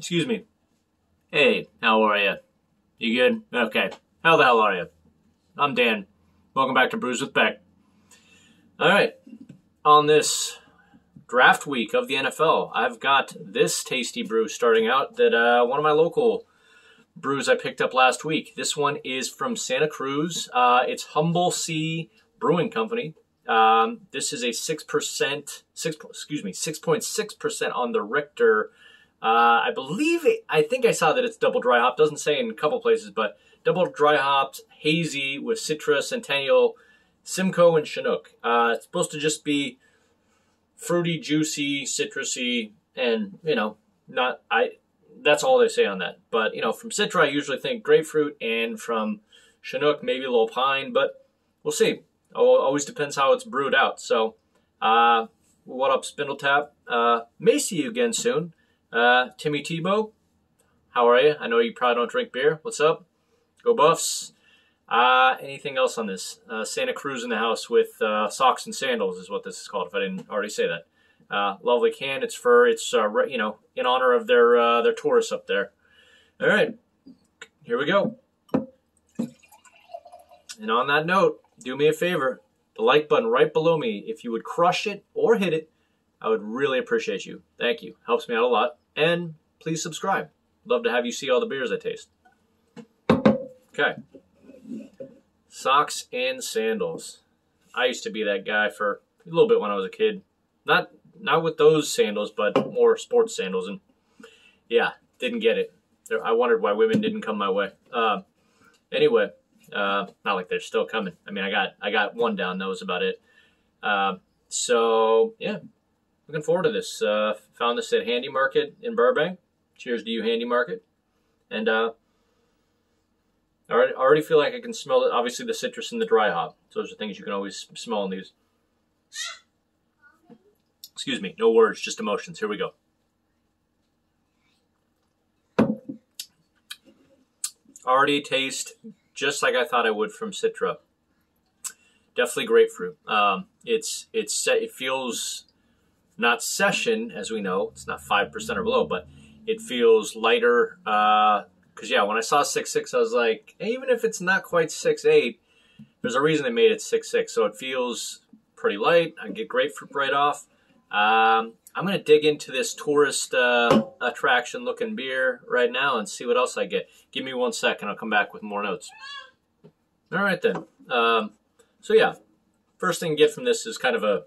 Excuse me. Hey, how are you? You good? Okay. How the hell are you? I'm Dan. Welcome back to Brews with Beck. All right. On this draft week of the NFL, I've got this tasty brew starting out that uh, one of my local brews I picked up last week. This one is from Santa Cruz. Uh, it's Humble Sea Brewing Company. Um, this is a six percent, six excuse me, six point six percent on the Richter. Uh, I believe it, I think I saw that it's double dry hop. Doesn't say in a couple places, but double dry hopped, hazy with Citra, Centennial, Simcoe, and Chinook. Uh, it's supposed to just be fruity, juicy, citrusy, and you know, not I. That's all they say on that. But you know, from Citra, I usually think grapefruit, and from Chinook, maybe a little pine. But we'll see. Always depends how it's brewed out. So, uh, what up, Spindletap? Uh, may see you again soon. Uh, Timmy Tebow, how are you? I know you probably don't drink beer. What's up? Go Buffs. Uh, anything else on this? Uh, Santa Cruz in the house with uh, socks and sandals is what this is called. If I didn't already say that. Uh, lovely can. It's for it's uh, you know in honor of their uh, their tourists up there. All right, here we go. And on that note, do me a favor, the like button right below me. If you would crush it or hit it, I would really appreciate you. Thank you. Helps me out a lot. And please subscribe. Love to have you see all the beers I taste. Okay. Socks and sandals. I used to be that guy for a little bit when I was a kid. Not not with those sandals, but more sports sandals. And yeah, didn't get it. I wondered why women didn't come my way. Uh, anyway, uh, not like they're still coming. I mean, I got I got one down. That was about it. Uh, so yeah, looking forward to this. Uh, found this at Handy Market in Burbank. Cheers to you, Handy Market. And uh, I already feel like I can smell it. Obviously, the citrus and the dry hop. Those are things you can always smell in these. Excuse me, no words, just emotions. Here we go. Already taste just like I thought I would from Citra. Definitely grapefruit. Um, it's it's it feels not session as we know. It's not five percent or below, but it feels lighter. Because uh, yeah, when I saw six six, I was like, hey, even if it's not quite six eight, there's a reason they made it six six. So it feels pretty light. I get grapefruit right off. Um, I'm gonna dig into this tourist uh, attraction looking beer right now and see what else I get. Give me one second. I'll come back with more notes. All right then. Um, so yeah, first thing you get from this is kind of a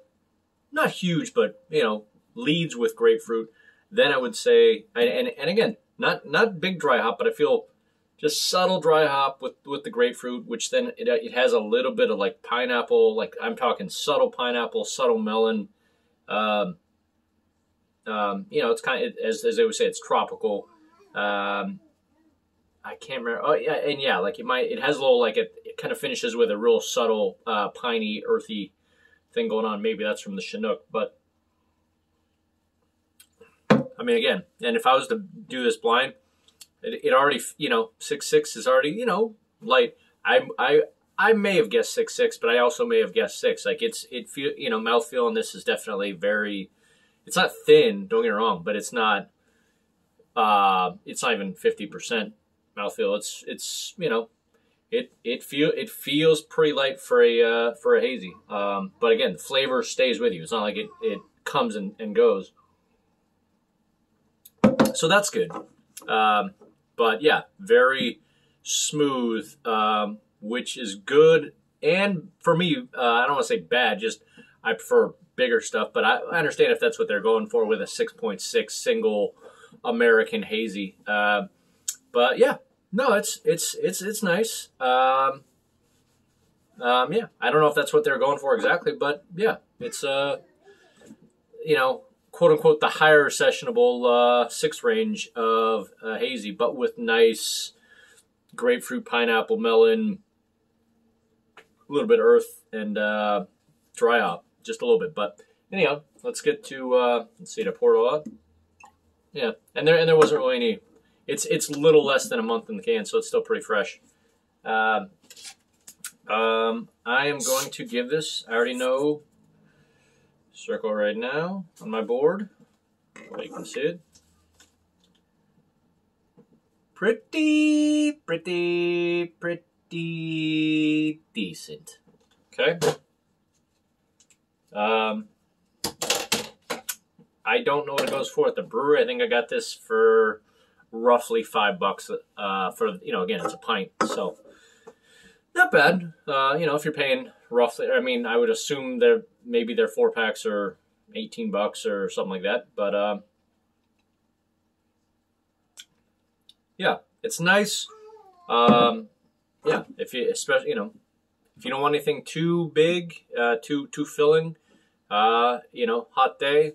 not huge, but you know leads with grapefruit. Then I would say, and, and, and again, not not big dry hop, but I feel just subtle dry hop with with the grapefruit, which then it, it has a little bit of like pineapple, like I'm talking subtle pineapple, subtle melon. Um, um, you know, it's kind of as as they would say, it's tropical. Um, I can't remember. Oh yeah, and yeah, like it might. It has a little like it, it kind of finishes with a real subtle, uh, piney, earthy thing going on. Maybe that's from the Chinook, but I mean, again, and if I was to do this blind, it, it already, you know, six six is already, you know, light. I I I may have guessed six six, but I also may have guessed six. Like it's it feel you know mouthfeel on this is definitely very it's not thin, don't get me wrong, but it's not uh it's not even 50% mouthfeel. It's it's, you know, it it feel it feels pretty light for a uh, for a hazy. Um, but again, flavor stays with you. It's not like it it comes and, and goes. So that's good. Um, but yeah, very smooth, um, which is good. And for me, uh, I don't want to say bad, just I prefer bigger stuff, but I, I understand if that's what they're going for with a 6.6 single American hazy. Uh, but yeah, no, it's it's it's it's nice. Um, um, yeah, I don't know if that's what they're going for exactly, but yeah, it's uh, you know, quote unquote the higher sessionable uh, six range of uh, hazy, but with nice grapefruit, pineapple, melon, a little bit of earth and uh, dry hop just a little bit. But anyhow, let's get to uh, let's see, to out. Yeah, and there and there wasn't really any. It's it's little less than a month in the can, so it's still pretty fresh. Uh, um, I am going to give this. I already know. Circle right now on my board. You can see it. pretty, pretty, pretty decent. Okay. Um, I don't know what it goes for at the brewery. I think I got this for roughly five bucks. Uh, for you know, again, it's a pint, so not bad. Uh, you know, if you're paying roughly, I mean, I would assume they're maybe their four packs are eighteen bucks or something like that. But uh, yeah, it's nice. Um, yeah, if you especially you know if you don't want anything too big, uh, too too filling, uh, you know, hot day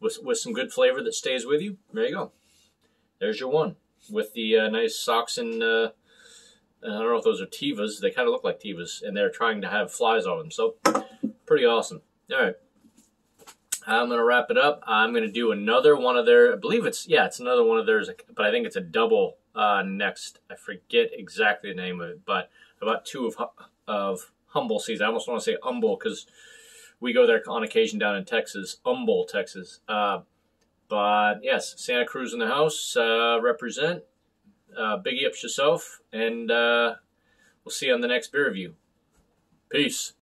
with with some good flavor that stays with you. There you go. There's your one with the uh, nice socks and uh, I don't know if those are Tevas. They kind of look like Tevas, and they're trying to have flies on them. So pretty awesome. All right. I'm going to wrap it up. I'm going to do another one of their, I believe it's, yeah, it's another one of theirs, but I think it's a double uh, next. I forget exactly the name of it, but about two of, of Humble Seas. I almost want to say Humble because we go there on occasion down in Texas, Humble, Texas. Uh, but yes, Santa Cruz in the house, uh, represent. Uh, biggie ups yourself, and uh, we'll see you on the next beer review. Peace.